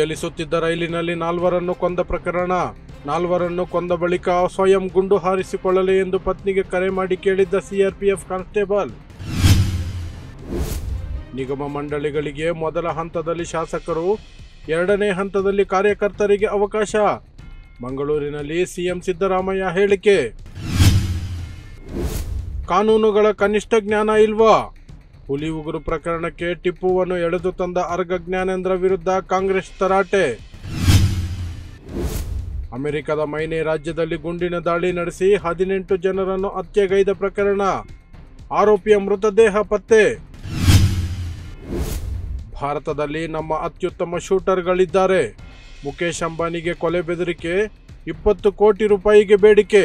ಚಲಿಸುತ್ತಿದ್ದ ರೈಲಿನಲ್ಲಿ ನಾಲ್ವರನ್ನು ಕೊಂದ ಪ್ರಕರಣ. ನಾಲ್ವರನ್ನು ಕೊಂದ ಬಳಿಕ ಸ್ವಯಂ ಗುಂಡು ಹಾರಿಸಿಕೊಳ್ಳಲಿ ಎಂದು ಪತ್ನಿಗೆ ಕರೆ ಮಾಡಿ ಕೇಳಿದ್ದ ಸಿಆರ್ಪಿಎಫ್ ಕಾನ್ಸ್ಟೇಬಲ್. ನಿಗಮ ಮಂಡಳಿಗಳಿಗೆ ಮೊದಲ ಹಂತದಲ್ಲಿ ಶಾಸಕರು, ಎರಡನೇ ಹಂತದಲ್ಲಿ ಕಾರ್ಯಕರ್ತರಿಗೆ ಅವಕಾಶ. ಮಂಗಳೂರಿನಲ್ಲಿ ಸಿಎಂ ಸಿದ್ದರಾಮಯ್ಯ ಹೇಳಿಕೆ. ಕಾನೂನುಗಳ ಕನಿಷ್ಠ ಜ್ಞಾನ ಇಲ್ವಾ? ಹುಲಿ ಉಗುರು ಪ್ರಕರಣಕ್ಕೆ ಟಿಪ್ಪುವನ್ನು ಎಳೆದು ತಂದ ಅರ್ಘ ಜ್ಞಾನೇಂದ್ರ ವಿರುದ್ಧ ಕಾಂಗ್ರೆಸ್ ತರಾಟೆ. ಅಮೆರಿಕದ ಮೈನೆ ರಾಜ್ಯದಲ್ಲಿ ಗುಂಡಿನ ದಾಳಿ ನಡೆಸಿ ಹದಿನೆಂಟು ಜನರನ್ನು ಹತ್ಯೆಗೈದ ಪ್ರಕರಣ. ಆರೋಪಿಯ ಮೃತದೇಹ ಪತ್ತೆ. ಭಾರತದಲ್ಲಿ ನಮ್ಮ ಅತ್ಯುತ್ತಮ ಶೂಟರ್ಗಳಿದ್ದಾರೆ. ಮುಖೇಶ್ ಅಂಬಾನಿಗೆ ಕೊಲೆ ಬೆದರಿಕೆ, ಇಪ್ಪತ್ತು ಕೋಟಿ ರೂಪಾಯಿಗೆ ಬೇಡಿಕೆ.